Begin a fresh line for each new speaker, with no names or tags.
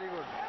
Very good.